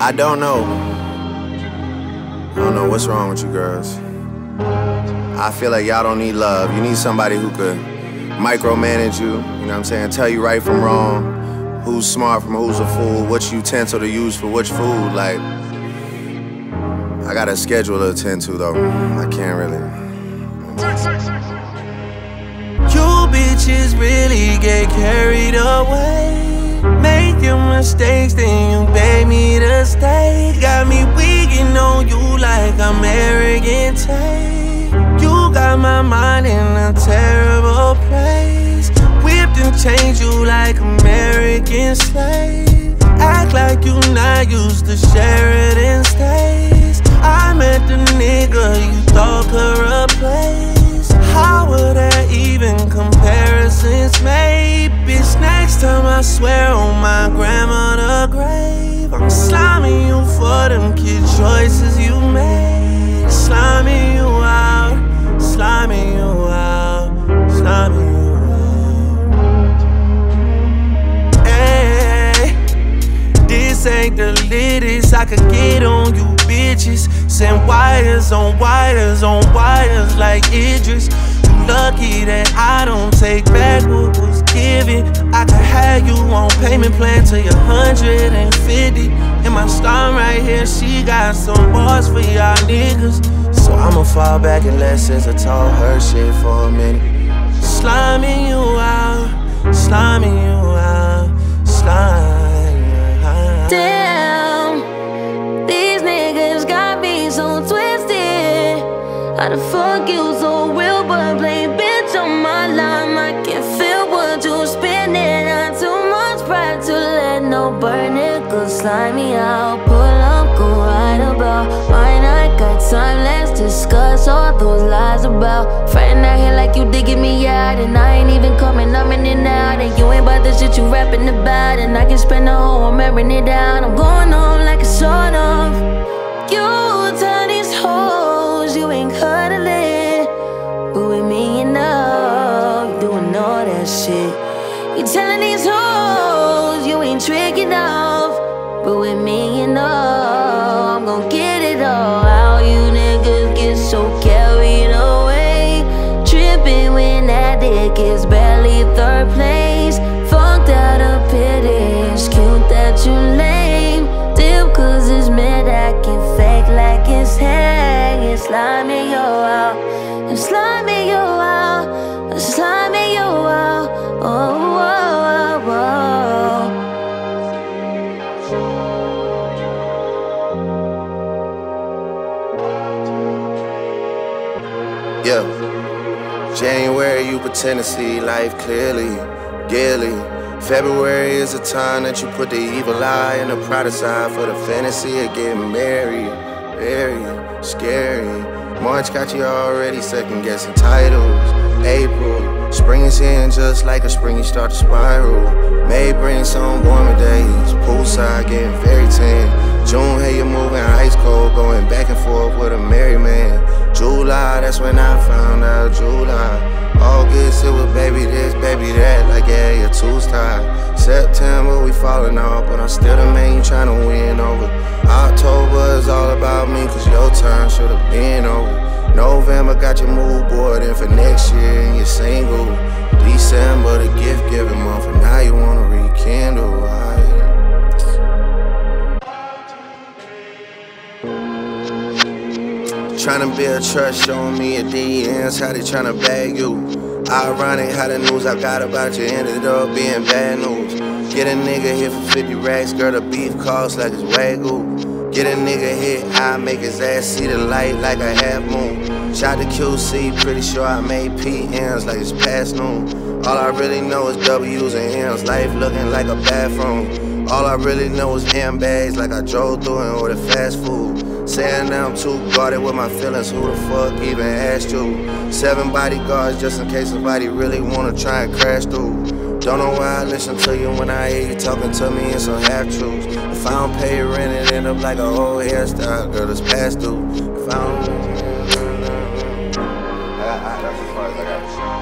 I don't know. I don't know what's wrong with you girls. I feel like y'all don't need love. You need somebody who could micromanage you, you know what I'm saying? Tell you right from wrong, who's smart from who's a fool, which utensil to use for which food. Like, I got a schedule to attend to though. I can't really. You bitches really get carried away. Making mistakes, then you beg me like I'm. You got my mind in a terrible place. Whipped and changed you like American slave. Act like you not used to Sheraton stays. I met the nigga you thought could replace. How would that even comparisons made? Bitch, next time I swear on my grandmother grave, I'm sliming you for them kid choices you made. Sliming you out, sliming you out, sliming you out. Hey, this ain't the latest I could get on you bitches. Send wires on wires on wires like Idris. Lucky that I don't take back what was given. I could have you on payment plan till you're 150. And my star right here, she got some bars for y'all niggas. So I'ma fall back and let SZA talk her shit for a minute. Sliming you out, sliming you out, out. Damn, these niggas got me so twisted. How the fuck you so real, but play bitch on my line? I can feel what you spinning. Not too much pride to let no burn niggas slide me out. Pull up, go right about. Mine, I got time, let's discuss all those lies about. Friend out here like you digging me out, and I ain't even coming, I'm in and out. And you ain't about the shit you rapping about, and I can spend the whole, I'm airing it down. I'm going home like a sort of. You tell these hoes you ain't cuddling, but with me you know you doing all that shit. You telling these hoes you ain't tricking off, but with me you know out, it's slimy you out, it's slimy yo out. Oh, oh, oh, oh. Yeah. January, you pretend to see life clearly, gaily. February is the time that you put the evil eye and the pride aside for the fantasy of getting married. Very scary. March got you already second guessing titles. April, spring is in just like a spring, you start to spiral. May bring some warmer days. Poolside getting very tan. June, hey, you're moving ice cold, going back and forth with a married man. July, that's when I found out July. August, it was baby this, baby that, like yeah, you're too tired. September, we falling off, but I'm still the man you tryna win over. October is all about me, cause your time should've been over. November got your mood board in for next year and you're single. December, the gift giving month, and now you wanna rekindle. I, Tryna build trust, showing me a DMs, how they tryna bag you. Ironic how the news I got about you ended up being bad news. Get a nigga hit for 50 racks, girl, the beef costs like it's wagyu. Get a nigga hit, I make his ass see the light like a half moon. Shot to QC, pretty sure I made PMs like it's past noon. All I really know is W's and M's, life looking like a bathroom. All I really know is M bags like I drove through and ordered fast food. Saying I'm too guarded with my feelings, who the fuck even asked you? Seven bodyguards just in case somebody really wanna try and crash through. Don't know why I listen to you when I hear you talking to me in some half truths. If I don't pay rent, it end up like a whole hairstyle, girl, it's past due. If I don't. I, I, that's as far as I got